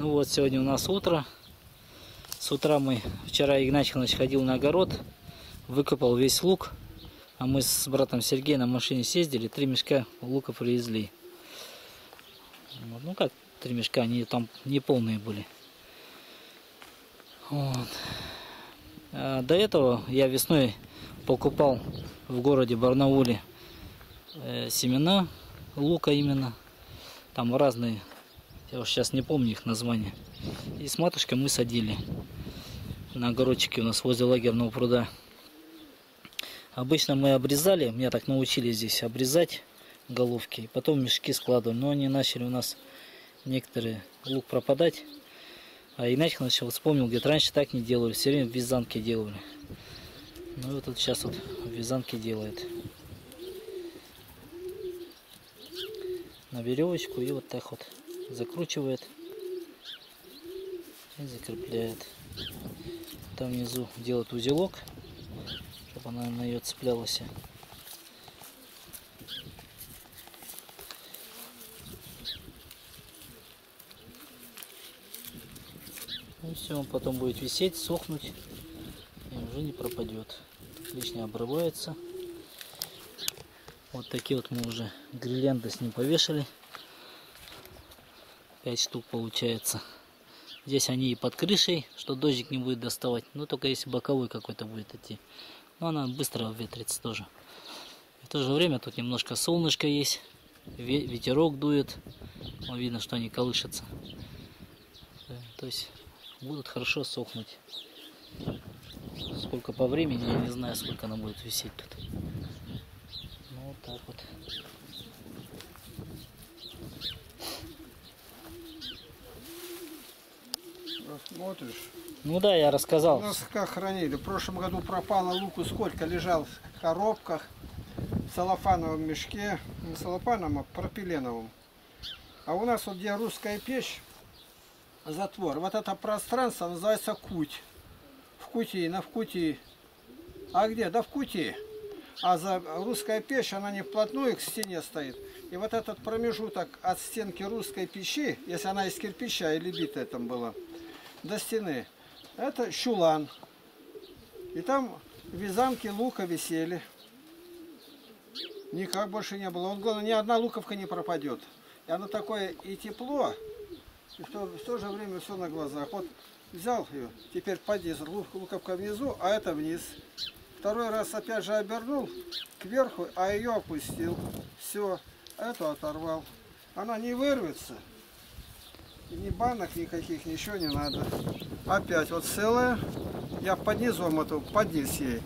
Ну вот, сегодня у нас утро. С утра мы, вчера Игнатьев Иванович ходил на огород, выкопал весь лук. А мы с братом Сергеем на машине съездили, три мешка лука привезли. Ну как три мешка, они там не полные были. Вот. А до этого я весной покупал в городе Барнауле э, семена лука именно. Там разные, я уж сейчас не помню их названия. И с матушкой мы садили на огородчике у нас возле лагерного пруда. Обычно мы обрезали, меня так научили здесь обрезать головки, и потом мешки складывали. Но они начали у нас некоторые лук пропадать. А иначе начал вспомнил, где раньше так не делали, все время в вязанке делали. Ну и вот сейчас вот в вязанке делает. На веревочку и вот так вот закручивает и закрепляет. Там внизу делает узелок, чтобы она на нее цеплялась. И все, он потом будет висеть, сохнуть и уже не пропадет. Лишнее обрывается. Вот такие вот мы уже гирлянды с ним повешали. 5 штук получается. Здесь они и под крышей, что дождик не будет доставать. Но только если боковой какой-то будет идти. Но она быстро ветрится тоже. И в то же время тут немножко солнышко есть. Ветерок дует. Вот видно, что они колышутся. То есть будут хорошо сохнуть. Сколько по времени, я не знаю, сколько она будет висеть тут. Ну вот так вот. Смотришь. Ну да, я рассказал. У нас как хранили. В прошлом году пропало луку сколько лежал в коробках, в целлофановом мешке. Не целлофановом, а пропиленовом. А у нас вот где русская печь, затвор. Вот это пространство называется куть. В кути, на вкути. А где? Да в кути. А за русская печь, она не вплотную к стене стоит. И вот этот промежуток от стенки русской печи, если она из кирпича или битая там была, до стены, это щулан. И там вязанки лука висели. Никак больше не было. Вот главное, ни одна луковка не пропадет. И оно такое и тепло, и в то, в то же время все на глазах. Вот взял ее, теперь подниз, луковка внизу, а это вниз. Второй раз опять же обернул кверху, а ее опустил. Все, эту оторвал. Она не вырвется. Ни банок никаких, ничего не надо. Опять вот целая. Я под низом эту подниз ей.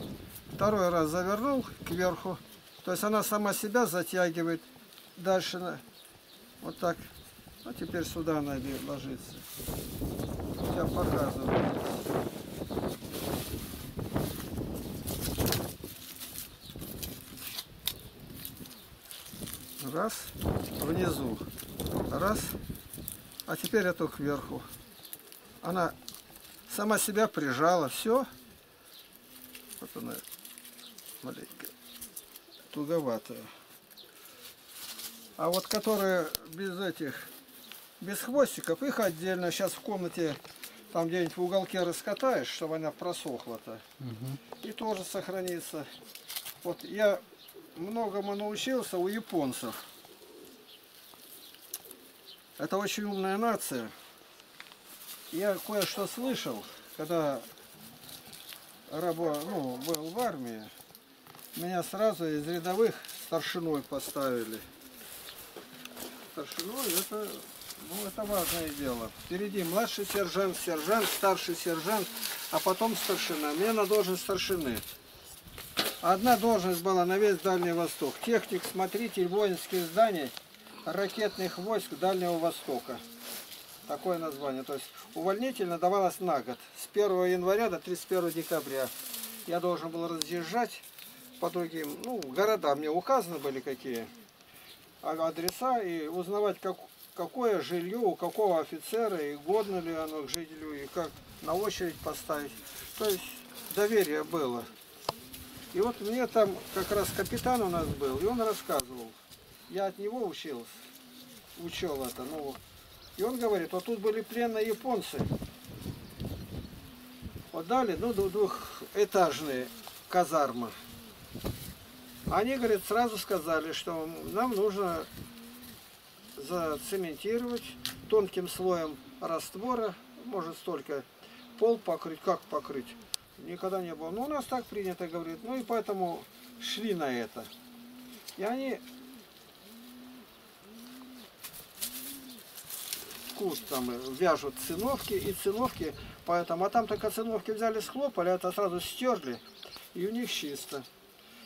Второй раз завернул кверху. То есть она сама себя затягивает. Дальше вот так. А теперь сюда она ложится. Я показываю. Раз, внизу. Раз. А теперь эту кверху. Она сама себя прижала. Все. Вот она маленькая. Туговатая. А вот которые без этих, без хвостиков, их отдельно сейчас в комнате, там где-нибудь в уголке раскатаешь, чтобы она просохла-то. Угу. И тоже сохранится. Вот я многому научился у японцев. Это очень умная нация. Я кое-что слышал, когда рабо, ну, был в армии, меня сразу из рядовых старшиной поставили. Старшиной это, ну, это важное дело. Впереди младший сержант, сержант, старший сержант, а потом старшина. Мне на должность старшины. Одна должность была на весь Дальний Восток. Техник, смотритель воинских зданий ракетных войск Дальнего Востока. Такое название. То есть увольнительно давалось на год. С 1 января до 31 декабря. Я должен был разъезжать по другим, ну, городам. Мне указаны были какие адреса и узнавать, как, какое жилье у какого офицера и годно ли оно к жителю и как на очередь поставить. То есть доверие было. И вот мне там как раз капитан у нас был, и он рассказывал. Я от него учился, учел это. Ну, И он говорит, вот тут были пленные японцы. Вот дали, ну, двухэтажные казармы. Они, говорит, сразу сказали, что нам нужно зацементировать тонким слоем раствора, может столько пол покрыть, как покрыть, никогда не было. Ну, у нас так принято, говорит, ну и поэтому шли на это. И они куст там вяжут циновки и циновки, поэтому, а там только циновки взяли, схлопали, это сразу стерли, и у них чисто.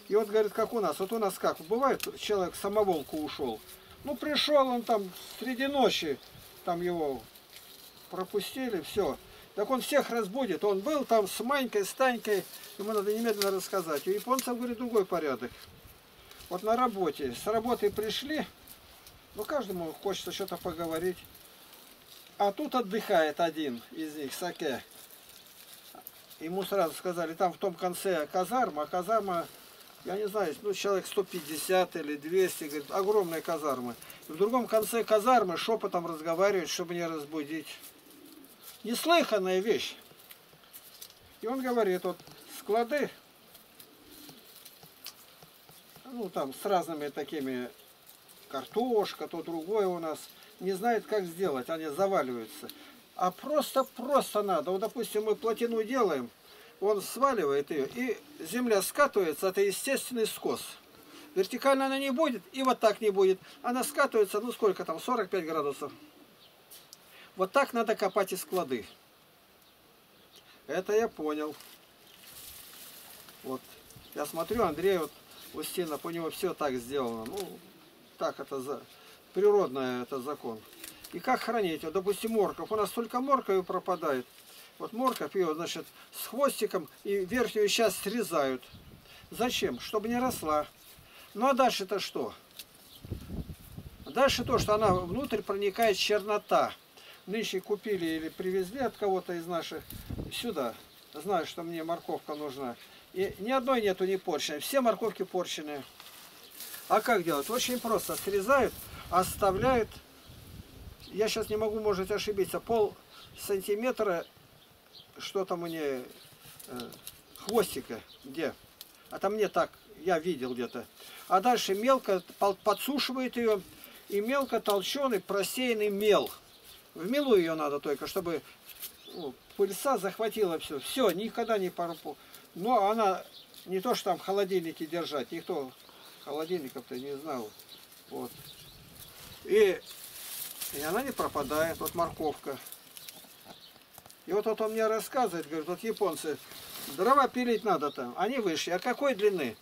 И вот говорит, как у нас, вот у нас как, бывает, человек самоволку ушел, ну пришел он там среди ночи, там его пропустили, все. Так он всех разбудит, он был там с Манькой, с Танькой, ему надо немедленно рассказать. У японцев, говорит, другой порядок. Вот на работе, с работы пришли, ну каждому хочется что-то поговорить. А тут отдыхает один из них, Саке. Ему сразу сказали, там в том конце казарма, казарма, я не знаю, ну человек 150 или 200, говорит, огромная казарма. И в другом конце казармы шепотом разговаривают, чтобы не разбудить. Неслыханная вещь. И он говорит, вот склады, ну там с разными такими, картошка, то другое у нас – не знают, как сделать, они заваливаются. А просто-просто надо. Вот, допустим, мы плотину делаем, он сваливает ее, и земля скатывается, это естественный скос. Вертикально она не будет, и вот так не будет. Она скатывается, ну сколько там, 45 градусов. Вот так надо копать и склады. Это я понял. Вот. Я смотрю, Андрей вот Устинов, у него все так сделано. Ну, так это за природный это закон. И как хранить? Вот, допустим, морковь. У нас только морковь пропадает. Вот морковь ее, значит, с хвостиком и верхнюю часть срезают. Зачем? Чтобы не росла. Ну а дальше-то что? Дальше то, что она внутрь проникает чернота. Нынче купили или привезли от кого-то из наших сюда. Знаю, что мне морковка нужна. И ни одной нету не порченной. Все морковки порченные. А как делать? Очень просто. Срезают оставляют, я сейчас не могу, может ошибиться, пол сантиметра, что там мне, э, хвостика, где? А там не так, я видел где-то. А дальше мелко подсушивает ее, и мелко толченый просеянный мел. В мелу ее надо только, чтобы пыльца захватила все. Все, никогда не порпу. Но она не то, что там в холодильнике держать, никто холодильников-то не знал. Вот. И, и она не пропадает, вот морковка. И вот, вот он мне рассказывает, говорит, вот японцы, дрова пилить надо там. Они вышли, а какой длины?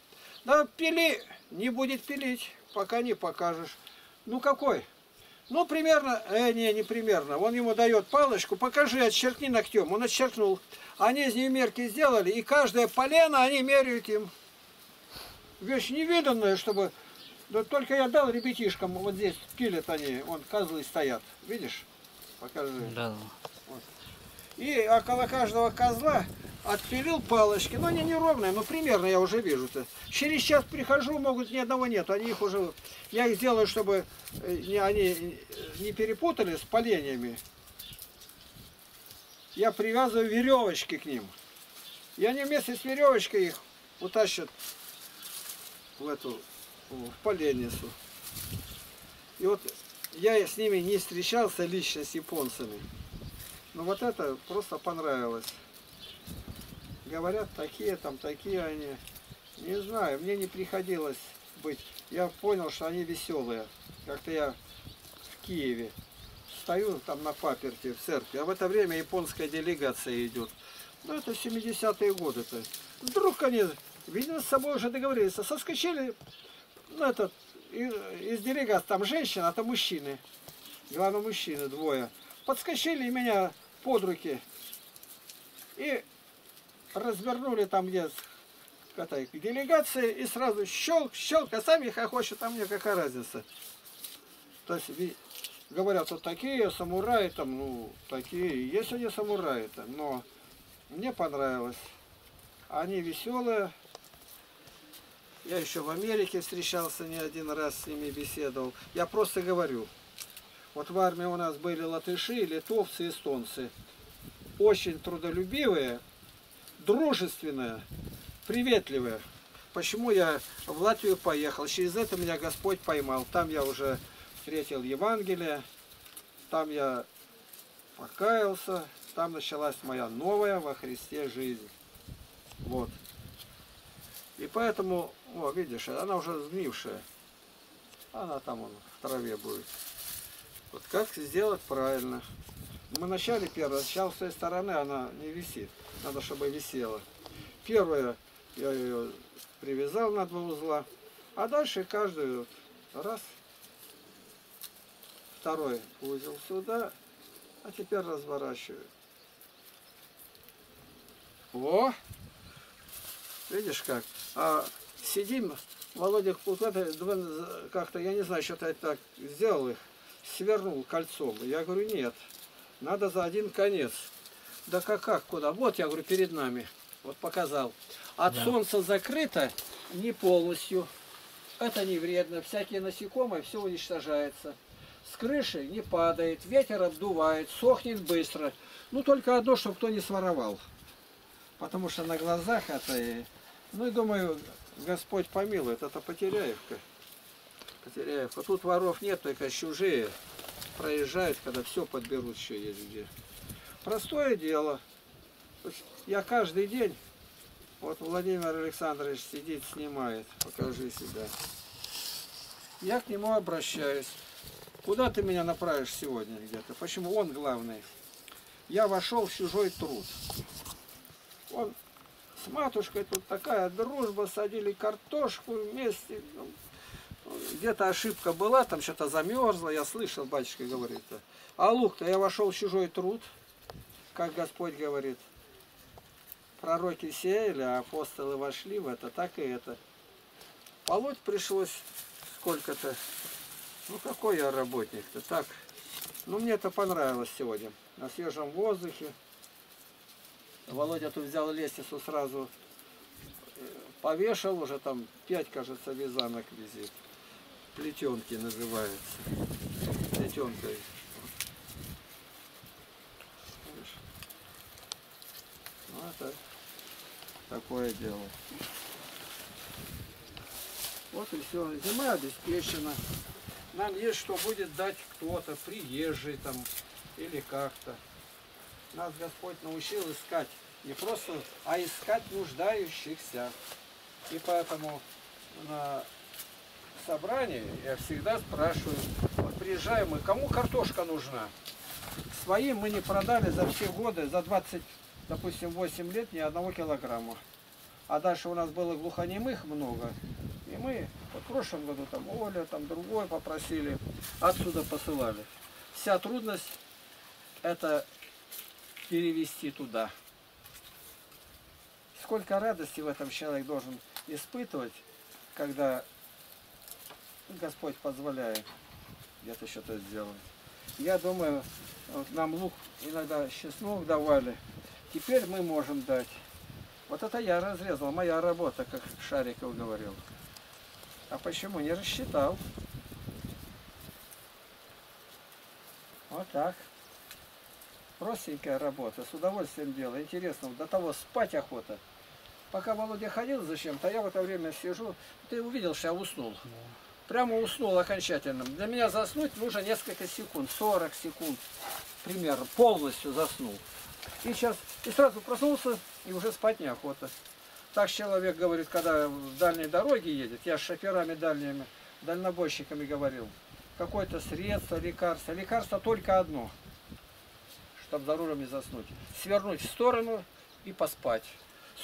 Да пили, не будет пилить, пока не покажешь. Ну какой? Ну, примерно, э, не, не примерно. Он ему дает палочку, покажи, отчеркни ногтем. Он отчеркнул. Они из нее мерки сделали, и каждое полено они меряют им. Вещь невиданная, чтобы да только я дал ребятишкам, вот здесь пилят они, вон козлы стоят. Видишь? Покажи. Да. Вот. И около каждого козла отпилил палочки. Ну, они неровные, но примерно я уже вижу-то. Через час прихожу, могут ни одного нет. Они их уже... Я их делаю, чтобы э, не, они не перепутали с поленьями. Я привязываю веревочки к ним. И они вместе с веревочкой их утащат в эту в поленницу. И вот я с ними не встречался лично с японцами. Но вот это просто понравилось. Говорят, такие там, такие они. Не знаю, мне не приходилось быть. Я понял, что они веселые. Как-то я в Киеве стою там на паперте в церкви, а в это время японская делегация идет. Ну, это 70-е годы-то. Вдруг они, видимо, с собой уже договорились, соскочили ну, этот, из делегат там женщина, а там мужчины. Главное, мужчины двое. Подскочили меня под руки и развернули там где к этой делегации и сразу щелк, щелк, а сами хохочут, а мне какая разница. То есть говорят, вот такие самураи там, ну, такие, есть они самураи там, но мне понравилось. Они веселые, я еще в Америке встречался не один раз с ними беседовал. Я просто говорю, Вот в армии у нас были латыши, литовцы, эстонцы. Очень трудолюбивые, дружественные, приветливые. Почему я в Латвию поехал? Через это меня Господь поймал. Там я уже встретил Евангелие, там я покаялся, там началась моя новая во Христе жизнь. Вот. И поэтому, о, видишь, она уже сгнившая. Она там он, в траве будет. Вот как сделать правильно. Мы начали первое, сначала с той стороны она не висит. Надо, чтобы висела. Первое, я ее привязал на два узла. А дальше каждую раз. Второй узел сюда. А теперь разворачиваю. О! Видишь как? А сидим, Володя вот это как-то, я не знаю, что-то так сделал их, свернул кольцом. Я говорю, нет, надо за один конец. Да как, как, куда? Вот, я говорю, перед нами. Вот показал. От да. солнца закрыто не полностью. Это не вредно. Всякие насекомые, все уничтожается. С крыши не падает, ветер обдувает, сохнет быстро. Ну, только одно, чтобы кто не своровал. Потому что на глазах это... Ну, и думаю, Господь помилует. Это Потеряевка. Потеряевка. Тут воров нет, только чужие проезжают, когда все подберут еще есть где. Простое дело. Я каждый день, вот Владимир Александрович сидит, снимает, покажи себя. Я к нему обращаюсь. Куда ты меня направишь сегодня где-то? Почему он главный? Я вошел в чужой труд. Он с матушкой тут такая дружба, садили картошку вместе. Ну, где-то ошибка была, там что-то замерзло, я слышал, батюшка говорит. А лук-то я вошел в чужой труд, как Господь говорит. Пророки сеяли, а апостолы вошли в это, так и это. Полоть пришлось сколько-то. Ну какой я работник-то, так. Ну мне это понравилось сегодня. На свежем воздухе. Володя тут взял лестницу сразу, э, повешал уже там пять, кажется, вязанок висит. Плетенки называется. Плетенкой. Ну это такое дело. Вот и все. Зима обеспечена. Нам есть что будет дать кто-то, приезжий там или как-то. Нас Господь научил искать не просто, а искать нуждающихся. И поэтому на собрании я всегда спрашиваю, вот приезжаем мы, кому картошка нужна? Своим мы не продали за все годы, за 20, допустим, 8 лет ни одного килограмма. А дальше у нас было глухонемых много. И мы вот в прошлом году там Оля, там другой попросили, отсюда посылали. Вся трудность это перевести туда. Сколько радости в этом человек должен испытывать, когда Господь позволяет где-то что-то сделать. Я думаю, вот нам лук иногда чеснок давали, теперь мы можем дать. Вот это я разрезал, моя работа, как Шариков говорил. А почему? Не рассчитал. Вот так. Простенькая работа, с удовольствием делаю. Интересно, до того спать охота. Пока Володя ходил зачем-то, я в это время сижу. Ты увидел, что я уснул. Прямо уснул окончательно. Для меня заснуть нужно несколько секунд, 40 секунд примерно, полностью заснул. И сейчас, и сразу проснулся, и уже спать неохота. Так человек говорит, когда в дальней дороге едет, я с шоферами дальними, дальнобойщиками говорил, какое-то средство, лекарство. Лекарство только одно – чтобы за рулем не заснуть. Свернуть в сторону и поспать.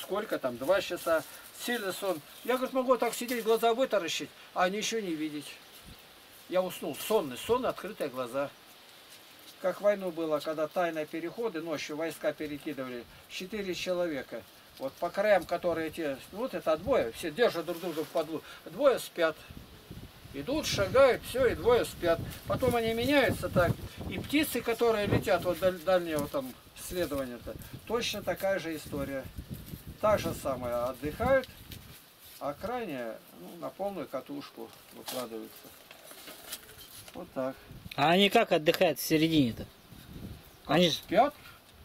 Сколько там? Два часа. Сильный сон. Я, говорит, могу так сидеть, глаза вытаращить, а ничего не видеть. Я уснул. Сонный, сон, открытые глаза. Как войну было, когда тайные переходы, ночью войска перекидывали. Четыре человека. Вот по краям, которые те, вот это двое, все держат друг друга в подлу. Двое спят. Идут, шагают, все, и двое спят. Потом они меняются так. И птицы, которые летят вот даль, дальнего там следования-то, точно такая же история. Так же самое, отдыхают, а крайне ну, на полную катушку выкладываются. Вот так. А они как отдыхают в середине-то? Они же... Спят,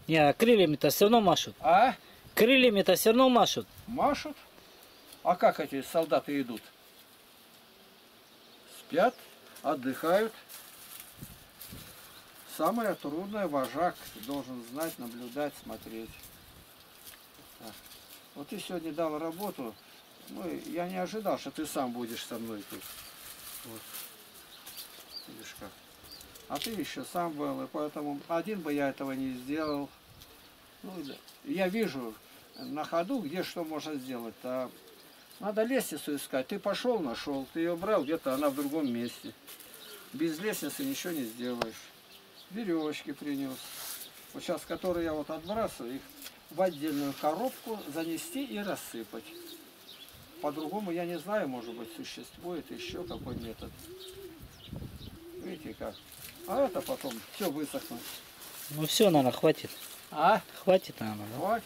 Не, а крыльями-то все равно машут. а Крыльями-то все равно машут. машут. А как эти солдаты идут? Спят, отдыхают. Самое трудное вожак должен знать, наблюдать, смотреть. Так. Вот ты сегодня дал работу. Ну, я не ожидал, что ты сам будешь со мной тут. Вот. Видишь как. А ты еще сам был, и поэтому один бы я этого не сделал. Ну, я вижу на ходу, где что можно сделать. А надо лестницу искать. Ты пошел, нашел, ты ее брал, где-то она в другом месте. Без лестницы ничего не сделаешь. Веревочки принес. Вот сейчас, которые я вот отбрасываю, их в отдельную коробку занести и рассыпать. По-другому я не знаю, может быть, существует еще какой метод. Видите как? А это потом все высохнет. Ну все, наверное, хватит. А? Хватит, наверное, да? Хватит.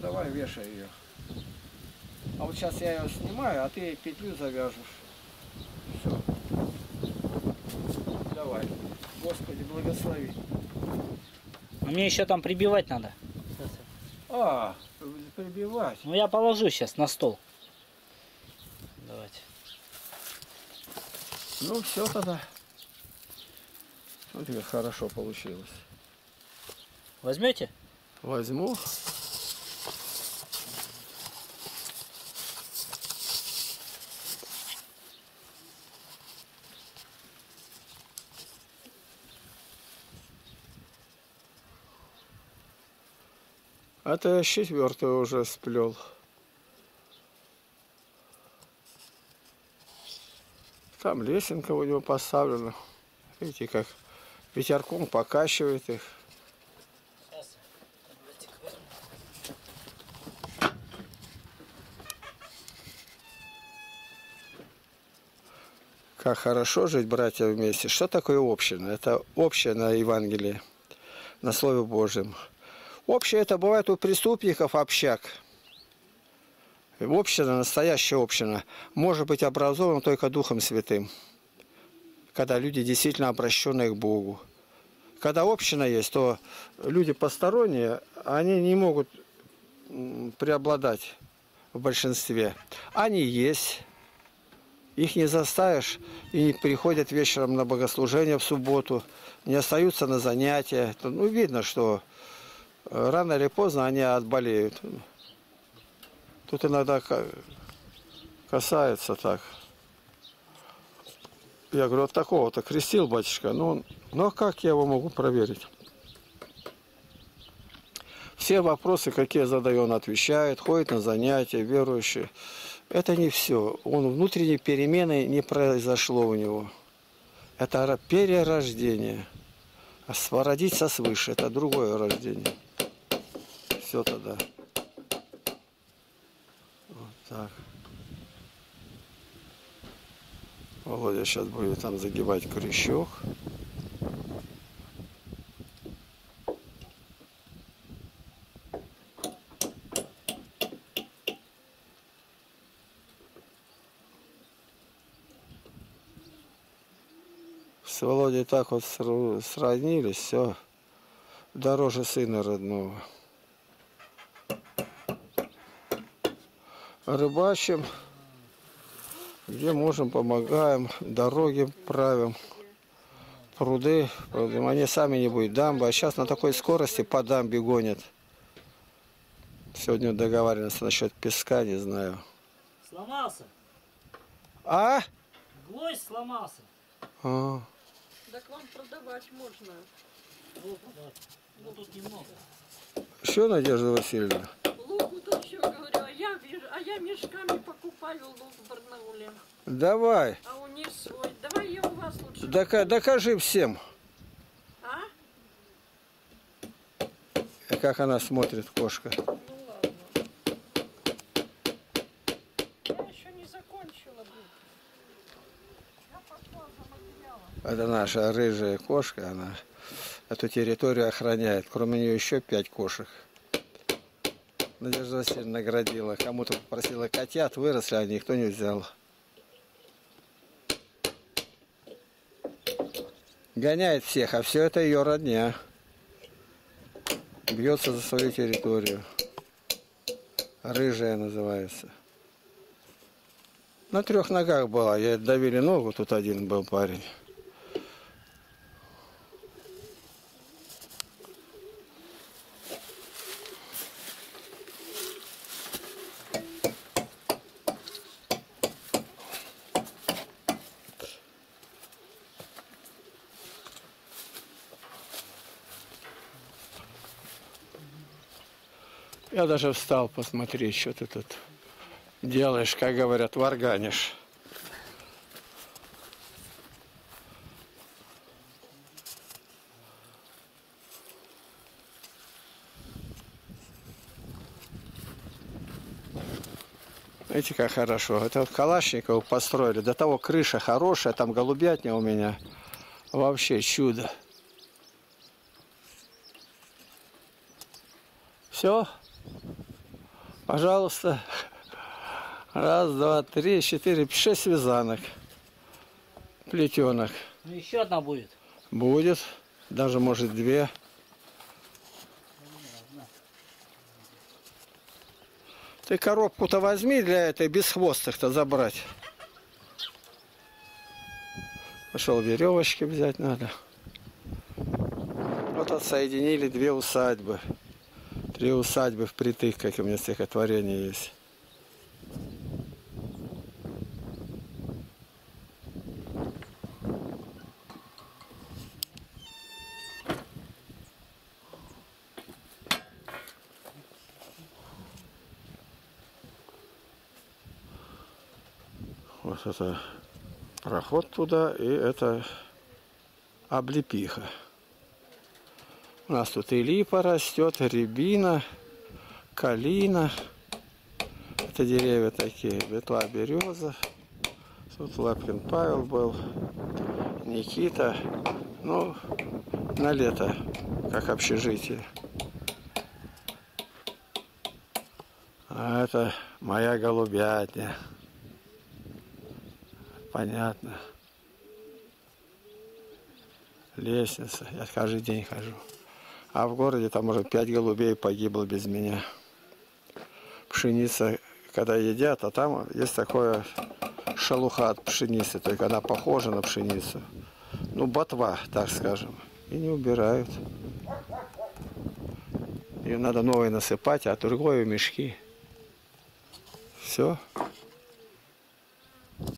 Давай вешай ее. А вот сейчас я ее снимаю, а ты петлю завяжешь. Все. Давай. Господи, благослови. А мне еще там прибивать надо. А, прибивать. Ну я положу сейчас на стол. Давайте. Ну все тогда. Смотри, хорошо получилось. Возьмете? Возьму. Это я четвертый уже сплел. Там лесенка у него поставлена. Видите, как ветерком покачивает их. Как хорошо жить, братья, вместе. Что такое община? Это общее на Евангелии, на Слове Божьем. Общее это бывает у преступников общак. Община, настоящая община, может быть образована только Духом Святым. Когда люди действительно обращенные к Богу. Когда община есть, то люди посторонние, они не могут преобладать в большинстве. Они есть, их не заставишь и не приходят вечером на богослужение в субботу, не остаются на занятия. Ну, видно, что рано или поздно они отболеют. Тут иногда ка- касается так. Я говорю, вот такого-то крестил батюшка. Ну, ну а как я его могу проверить? Все вопросы, какие я задаю, он отвечает, ходит на занятия, верующий. Это не все. Он внутренней перемены не произошло у него. Это перерождение. А с- родиться свыше – это другое рождение. Все тогда. Вот так. Володя сейчас будет там загибать крючок. С Володей так вот сроднились, все дороже сына родного. Рыбачим, где можем, помогаем, дороги правим, пруды, правда, они сами не будут, дамбы, а сейчас на такой скорости по дамбе гонят. Сегодня договаривались насчет песка, не знаю. Сломался. А? Гвоздь сломался. А, Так вам продавать можно. Ну тут немного. Что, Надежда Васильевна? Лук тут еще говорю, а я, вижу- а я мешками покупаю лук в Барнауле. Давай, А у них свой. Давай я у вас лучше. дока- докажи всем, А? как она смотрит, кошка. Ну ладно. Я еще не закончила. Я пошла за. Это наша рыжая кошка, она эту территорию охраняет. Кроме нее еще пять кошек. Надежда Васильевна наградила. Кому-то попросила котят, выросли, а никто не взял. Гоняет всех, а все это ее родня. Бьется за свою территорию. Рыжая называется. На трех ногах была. Я давили ногу, тут один был парень. Даже встал посмотреть, что ты тут делаешь, как говорят, варганишь. Видите, как хорошо. Это вот Калашников построили. До того крыша хорошая, там голубятня у меня. Вообще чудо. Все. Пожалуйста. Раз, два, три, четыре, шесть вязанок. Плетенок. Ну еще одна будет. Будет. Даже может две. Ты коробку-то возьми для этой бесхвостых-то забрать. Пошел веревочки взять надо. Вот отсоединили две усадьбы. Три усадьбы впритык, как у меня стихотворение есть. Вот это проход туда, и это облепиха. У нас тут и липа растет, рябина, калина. Это деревья такие, ветла береза. Тут Лапкин Павел был, Никита. Ну, на лето, как общежитие. А это моя голубятня. Понятно. Лестница. Я каждый день хожу. А в городе там уже пять голубей погибло без меня. Пшеница, когда едят, а там есть такое шелуха от пшеницы, только она похожа на пшеницу. Ну, ботва, так скажем. И не убирают. Ее надо новой насыпать, а другое мешки. Все.